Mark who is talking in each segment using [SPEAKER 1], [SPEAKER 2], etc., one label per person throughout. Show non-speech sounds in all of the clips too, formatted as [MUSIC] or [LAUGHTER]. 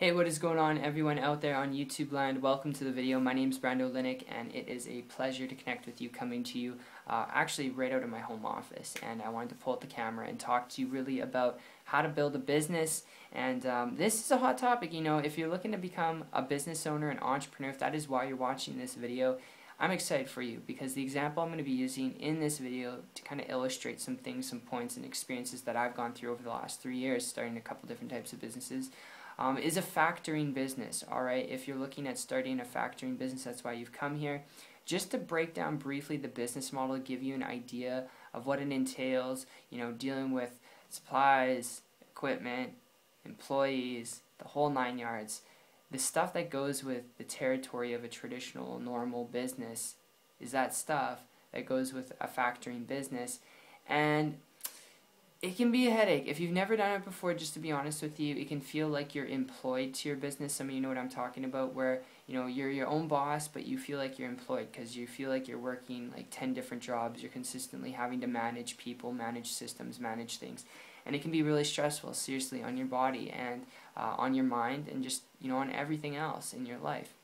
[SPEAKER 1] Hey, what is going on everyone out there on YouTube land? Welcome to the video. My name is Brando Linick and it is a pleasure to connect with you coming to you uh, actually right out of my home office and I wanted to pull out the camera and talk to you really about how to build a business and um, this is a hot topic you know if you're looking to become a business owner an entrepreneur if that is why you're watching this video I'm excited for you because the example I'm going to be using in this video to kind of illustrate some things, some points and experiences that I've gone through over the last three years starting a couple different types of businesses um, is a factoring business. All right, if you're looking at starting a factoring business, that's why you've come here. Just to break down briefly the business model, give you an idea of what it entails. You know, dealing with supplies, equipment, employees, the whole nine yards. The stuff that goes with the territory of a traditional, normal business is that stuff that goes with a factoring business. And it can be a headache. If you've never done it before, just to be honest with you, it can feel like you're employed to your business. Some of you know what I'm talking about, where you know you're your own boss, but you feel like you're employed because you feel like you're working like 10 different jobs. You're consistently having to manage people, manage systems, manage things. And it can be really stressful, seriously, on your body and uh, on your mind and just, you know, on everything else in your life.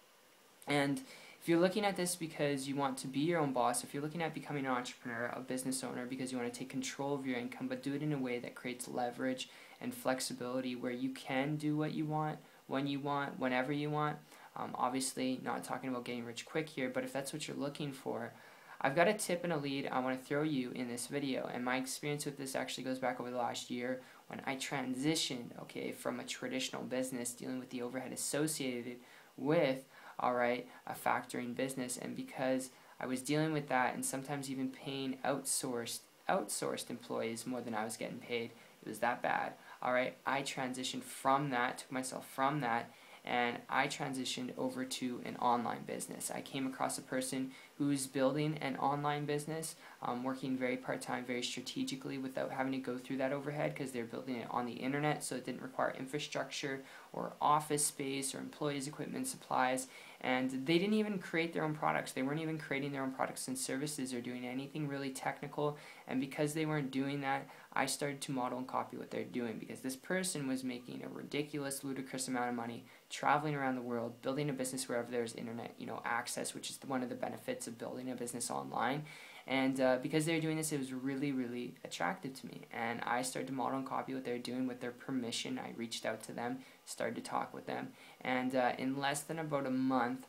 [SPEAKER 1] And if you're looking at this because you want to be your own boss, if you're looking at becoming an entrepreneur, a business owner because you want to take control of your income, but do it in a way that creates leverage and flexibility where you can do what you want, when you want, whenever you want. Um, obviously, not talking about getting rich quick here, but if that's what you're looking for, I've got a tip and a lead I want to throw you in this video. And my experience with this actually goes back over the last year when I transitioned, okay, from a traditional business dealing with the overhead associated with all right, a factoring business. And because I was dealing with that and sometimes even paying outsourced outsourced employees more than I was getting paid, it was that bad. All right, I transitioned from that, took myself from that, and I transitioned over to an online business. I came across a person who's building an online business, um, working very part time, very strategically without having to go through that overhead because they're building it on the internet, so it didn't require infrastructure or office space or employees, equipment, supplies. And they didn't even create their own products. They weren't even creating their own products and services or doing anything really technical. And because they weren't doing that, I started to model and copy what they're doing because this person was making a ridiculous, ludicrous amount of money traveling around the world, building a business wherever there's internet, you know, access, which is one of the benefits of building a business online. And uh, because they were doing this, it was really, really attractive to me. And I started to model and copy what they were doing with their permission. I reached out to them, started to talk with them. And uh, in less than about a month,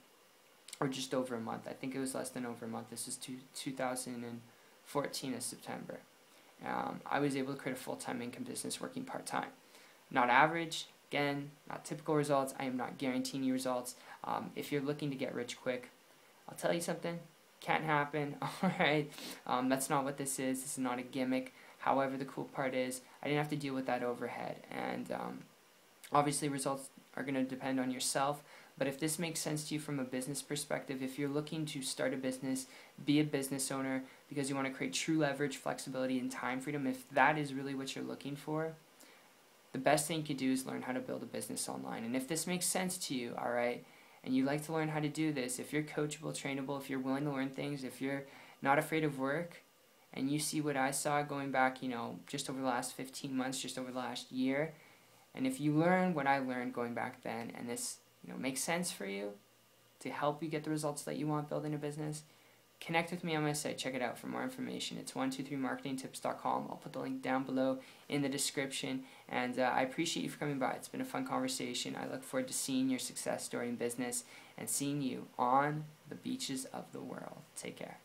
[SPEAKER 1] or just over a month, I think it was less than over a month, this was two, 2014 of September, um, I was able to create a full-time income business working part-time. Not average, again, not typical results. I am not guaranteeing you results. Um, if you're looking to get rich quick, I'll tell you something, can't happen, [LAUGHS] alright? Um, that's not what this is, this is not a gimmick. However, the cool part is I didn't have to deal with that overhead. And um, obviously results are going to depend on yourself. But if this makes sense to you from a business perspective, if you're looking to start a business, be a business owner because you want to create true leverage, flexibility, and time freedom, if that is really what you're looking for, the best thing you could do is learn how to build a business online. And if this makes sense to you, all right, and you like to learn how to do this, if you're coachable, trainable, if you're willing to learn things, if you're not afraid of work, and you see what I saw going back, you know, just over the last 15 months, just over the last year, and if you learn what I learned going back then, and this, you know, makes sense for you to help you get the results that you want building a business, connect with me on my site. Check it out for more information. It's 123marketingtips.com. I'll put the link down below in the description. And uh, I appreciate you for coming by. It's been a fun conversation. I look forward to seeing your success story in business and seeing you on the beaches of the world. Take care.